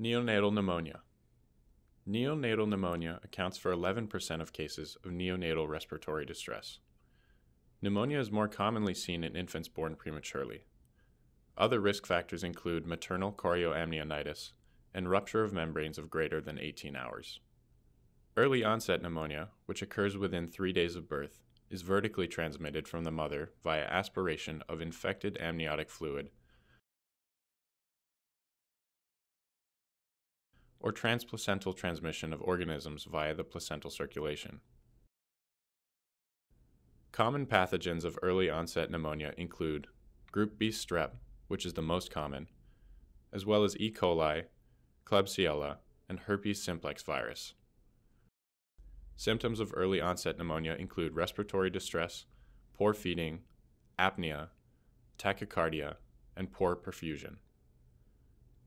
Neonatal pneumonia. Neonatal pneumonia accounts for 11% of cases of neonatal respiratory distress. Pneumonia is more commonly seen in infants born prematurely. Other risk factors include maternal chorioamnionitis and rupture of membranes of greater than 18 hours. Early onset pneumonia, which occurs within three days of birth, is vertically transmitted from the mother via aspiration of infected amniotic fluid or transplacental transmission of organisms via the placental circulation. Common pathogens of early onset pneumonia include group B strep, which is the most common, as well as E. coli, Klebsiella, and herpes simplex virus. Symptoms of early onset pneumonia include respiratory distress, poor feeding, apnea, tachycardia, and poor perfusion.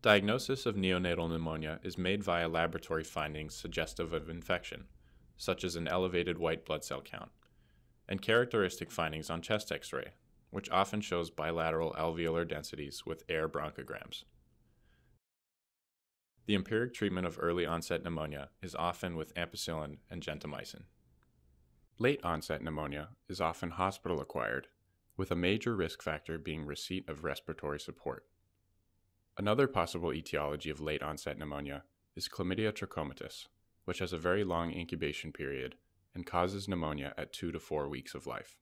Diagnosis of neonatal pneumonia is made via laboratory findings suggestive of infection, such as an elevated white blood cell count, and characteristic findings on chest x ray, which often shows bilateral alveolar densities with air bronchograms. The empiric treatment of early onset pneumonia is often with ampicillin and gentamicin. Late onset pneumonia is often hospital acquired, with a major risk factor being receipt of respiratory support. Another possible etiology of late onset pneumonia is Chlamydia trachomatis, which has a very long incubation period and causes pneumonia at 2 to 4 weeks of life.